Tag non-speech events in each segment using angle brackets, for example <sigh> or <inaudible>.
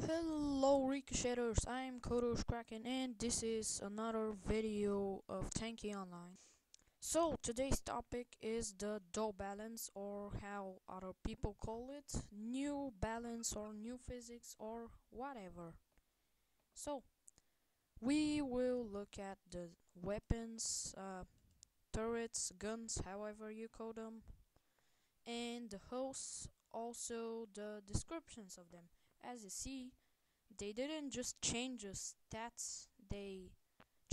Hello Ricocheters, I'm Kotooshu Kraken and this is another video of Tanki Online. So today's topic is the dull balance or how other people call it, new balance or new physics or whatever. So we will look at the weapons, uh, turrets, guns, however you call them, and the hosts, also the descriptions of them. As you see, they didn't just change the stats, they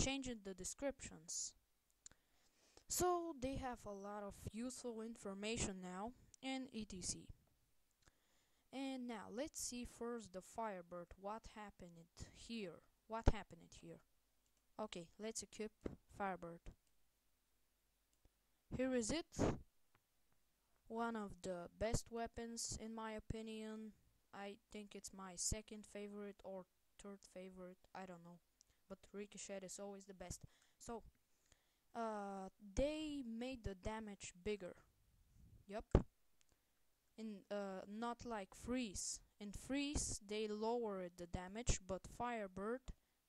changed the descriptions. So they have a lot of useful information now and etc. And now let's see first the Firebird. What happened here? What happened here? Okay, let's equip Firebird. Here is it. One of the best weapons in my opinion. I think it's my second favorite or third favorite. I don't know. But Ricochet is always the best. So, uh, they made the damage bigger. Yup. In uh, not like freeze. In freeze, they lowered the damage, but Firebird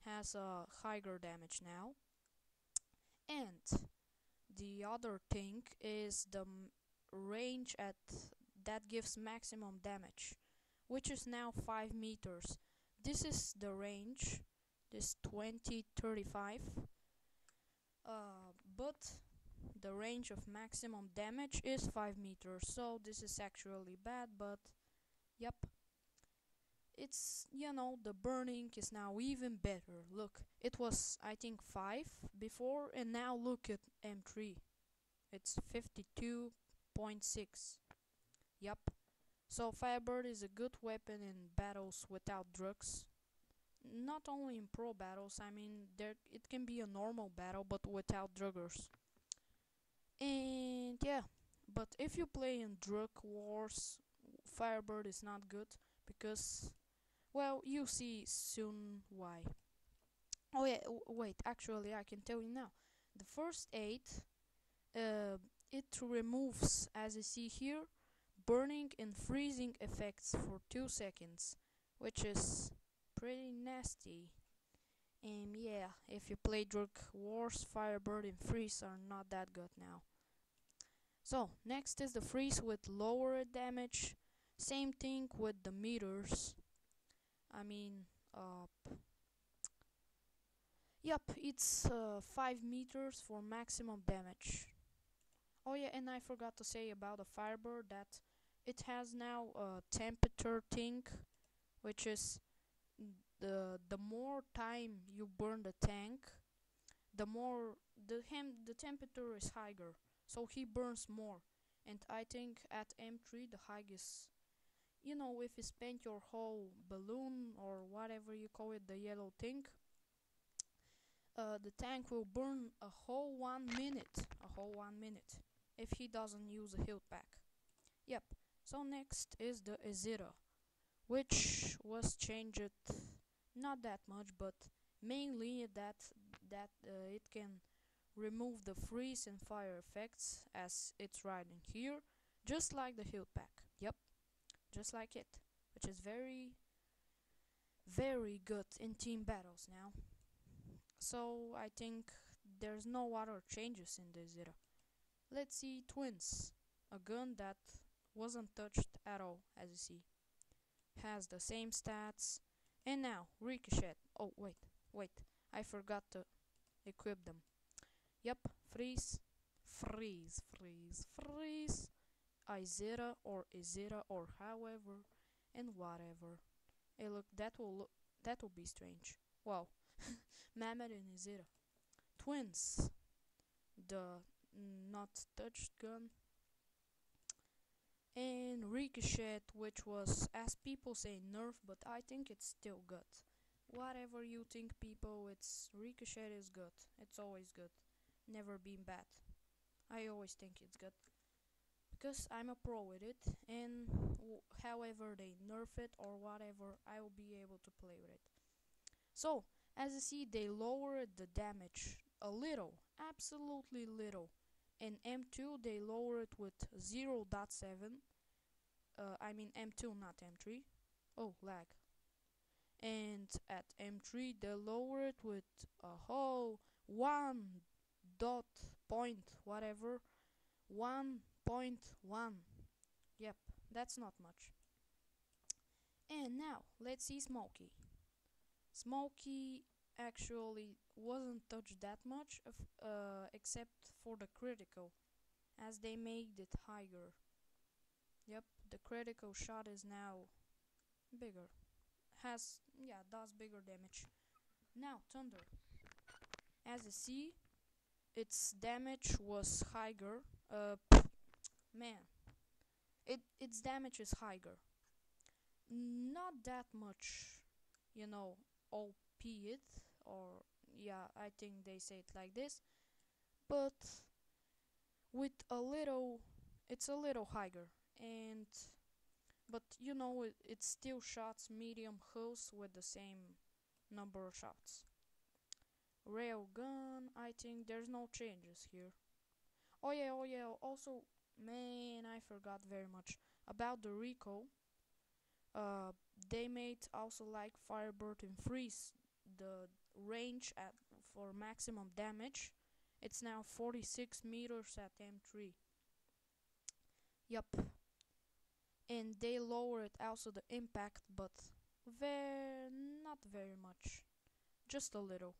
has a higher damage now. And the other thing is the range at that gives maximum damage, which is now 5 meters. This is the range, this 2035. Uh, but the range of maximum damage is 5 meters, so this is actually bad, but yep. It's, you know, the burning is now even better. Look, it was, I think, 5 before, and now look at M3. It's 52.6. yep So Firebird is a good weapon in battles without drugs. Not only in pro battles, I mean there it can be a normal battle but without druggers. And yeah, but if you play in drug wars, Firebird is not good because well, you see soon why. Oh yeah, wait, actually I can tell you now. The first aid uh, it removes as you see here burning and freezing effects for 2 seconds, which is pretty nasty. Um, yeah, if you play Drug Wars, Firebird and Freeze are not that good now. So, next is the Freeze with lower damage. Same thing with the meters. I mean, uh, yep, it's uh, 5 meters for maximum damage. Oh yeah, and I forgot to say about the Firebird that it has now a temperature thing, which is the the more time you burn the tank, the more the hem the temperature is higher, so he burns more. And I think at M3 the high is, you know, if you spend your whole balloon or whatever you call it, the yellow thing, uh, the tank will burn a whole one minute, a whole one minute, if he doesn't use a heal pack. Yep. So next is the Ezira, which was changed not that much, but mainly that that uh, it can remove the freeze and fire effects as it's writing here, just like the heal pack. Yep, just like it, which is very very good in team battles now. So I think there's no other changes in this Zero. Let's see twins, a gun that wasn't touched at all, as you see. Has the same stats. And now, Ricochet. Oh, wait, wait. I forgot to equip them. Yep, freeze, freeze, freeze, freeze. Izera or Izera or however and whatever. Hey, look, that will look, that will be strange. Wow, <laughs> Mammoth and Izera. Twins. The not touched gun and Ricochet, which was, as people say, nerf, but I think it's still good. Whatever you think, people, it's Ricochet is good. It's always good. Never been bad. I always think it's good because I'm a pro with it, and however they nerf it or whatever, I will be able to play with it. So, as you see, they lowered the damage a little, absolutely little. In M2, they lower it with 0.7. Uh, I mean M2, not M3. Oh, lag. And at M3, they lower it with a whole one dot point whatever 1.1 yep that's not much and now let's see Smoky Smoky actually wasn't touched that much of, uh, except for the critical as they made it higher yep the critical shot is now bigger has yeah does bigger damage now thunder as you see its damage was higher. Uh, man, it its damage is higher. Not that much, you know, OP it or yeah, I think they say it like this, but with a little, it's a little higher. And but you know it, it still shots medium hulls with the same number of shots. Railgun I think there's no changes here. Oh yeah oh yeah also man I forgot very much about the recoil uh, they made also like Firebird and Freeze the range at for maximum damage it's now 46 meters at M3 Yup. And they lowered also the impact, but very not very much, just a little.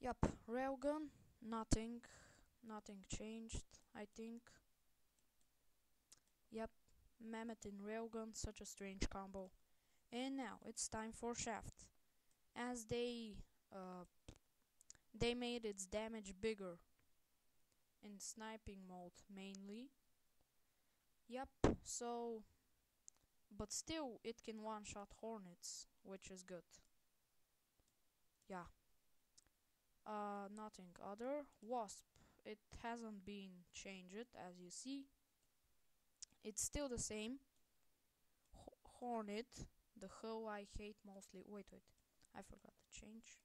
Yup, railgun, nothing, nothing changed, I think. Yep, Mammoth and railgun, such a strange combo. And now it's time for Shaft, as they uh, they made its damage bigger in sniping mode mainly. Yep, so but still it can one shot hornets, which is good. Yeah. Uh nothing other. Wasp. It hasn't been changed as you see. It's still the same. H hornet. The hull I hate mostly. Wait, wait. I forgot to change.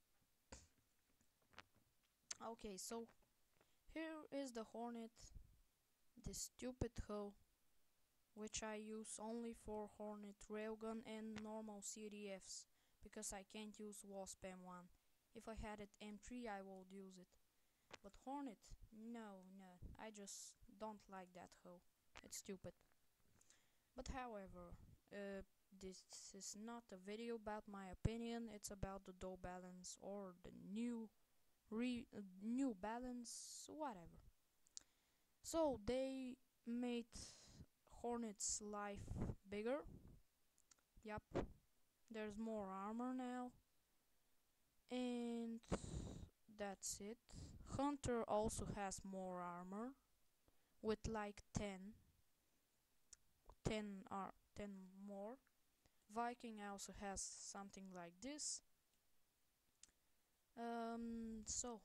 Okay, so here is the Hornet, the stupid hull, which I use only for Hornet railgun and normal CTFs, because I can't use Wasp M1. If I had it M3 I would use it. But Hornet, no, no, I just don't like that hull. It's stupid. But however, uh, this is not a video about my opinion, it's about the dull balance or the new re uh, new balance whatever. So they made hornet's life bigger. Yep there's more armor now. And that's it. Hunter also has more armor with like 10 10 are 10 more viking also has something like this um, so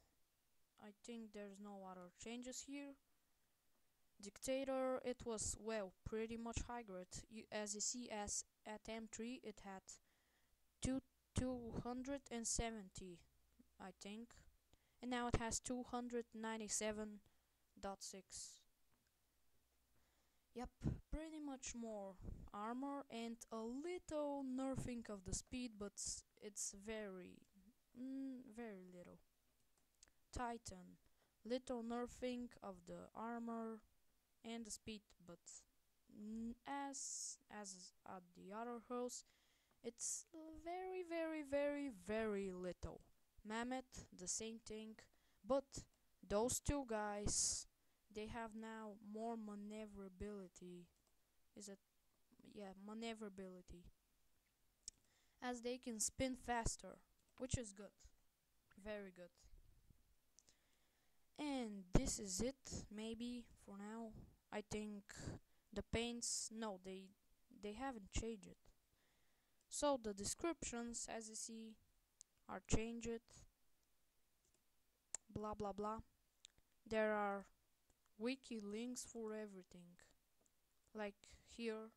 I think there's no other changes here. Dictator, it was well pretty much high grade. You, as you see, as at M3 it had two 270, I think, and now it has 297.6. Yep, pretty much more armor and a little nerfing of the speed, but it's very Mm, very little. Titan. Little nerfing of the armor and the speed, but as as at the other hulls, it's very, very, very, very little. Mammoth, the same thing, but those two guys, they have now more maneuverability. Is it? Yeah, maneuverability. As they can spin faster which is good very good and this is it maybe for now I think the paints no they they haven't changed it so the descriptions as you see are changed blah blah blah there are wiki links for everything like here.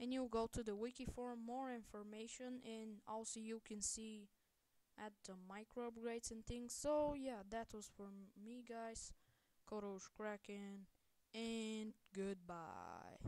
And you go to the wiki for more information and also you can see at the micro upgrades and things. So yeah that was for me guys. Kotooshu Kraken and goodbye